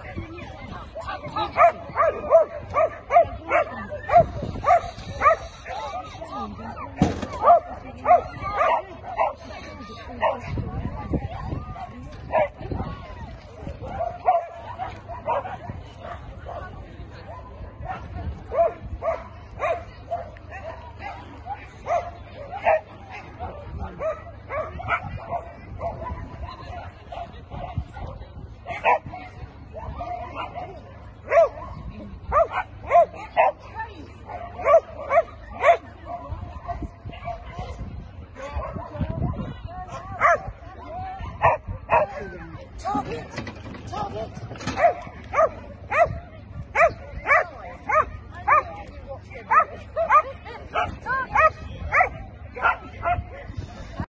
Okay. İt! Stop it!